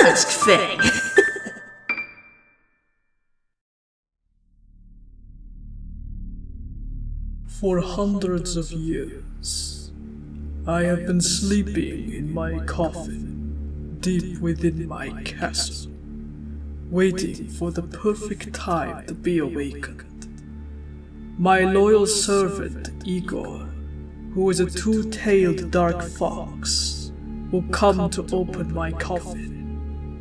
DuskFang. For hundreds of years, I have been sleeping in my coffin, deep within my castle, waiting for the perfect time to be awakened. My loyal servant, Igor, who is a two tailed dark fox, will come to open my coffin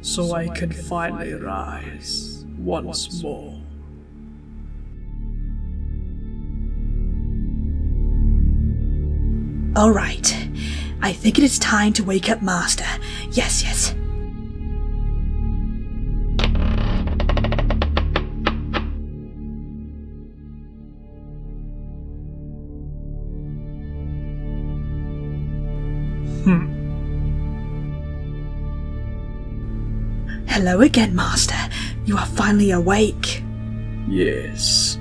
so I can finally rise once more. All right. I think it is time to wake up Master. Yes, yes. Hmm. Hello again, Master. You are finally awake. Yes,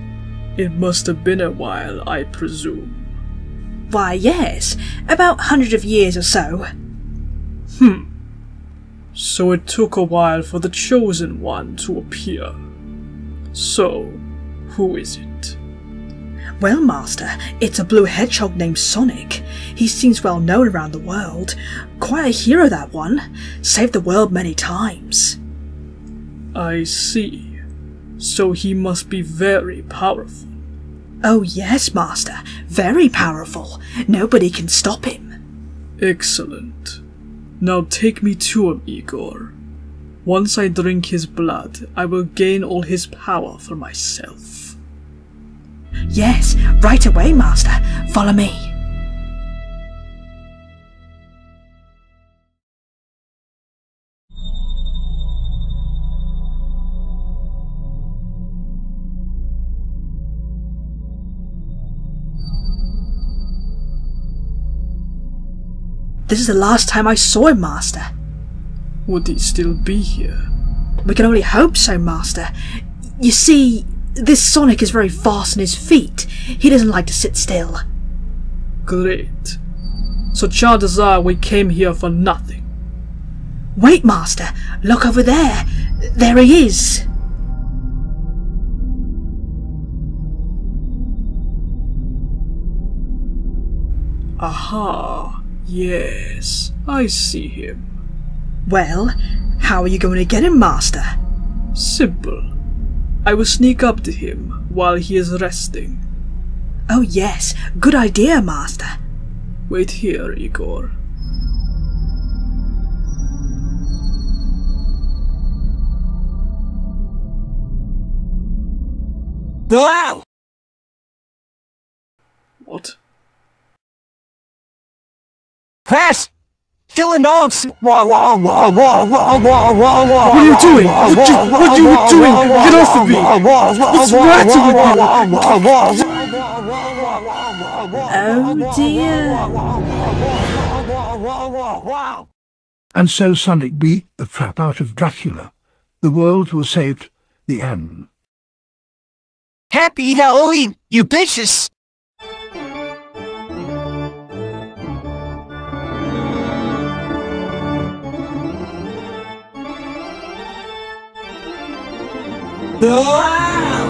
it must have been a while, I presume. Why, yes, about hundred of years or so. Hmm. So it took a while for the Chosen One to appear. So, who is it? Well, Master, it's a blue hedgehog named Sonic. He seems well known around the world. Quite a hero, that one. Saved the world many times. I see. So he must be very powerful. Oh, yes, Master. Very powerful. Nobody can stop him. Excellent. Now take me to him, Igor. Once I drink his blood, I will gain all his power for myself. Yes, right away, Master. Follow me. This is the last time I saw him, Master. Would he still be here? We can only hope so, Master. You see, this Sonic is very fast on his feet. He doesn't like to sit still. Great. So chances are we came here for nothing. Wait, Master. Look over there. There he is. Aha. Yes, I see him. Well, how are you going to get him, Master? Simple. I will sneak up to him while he is resting. Oh, yes. Good idea, Master. Wait here, Igor. Wow! Wah, wah, wah. What are you doing? What you- what are you doing? Get off of me! What's matter with you? Oh, dear. And so Sonic beat the crap out of Dracula. The world was saved. The end. Happy Halloween, you bitches! Ah!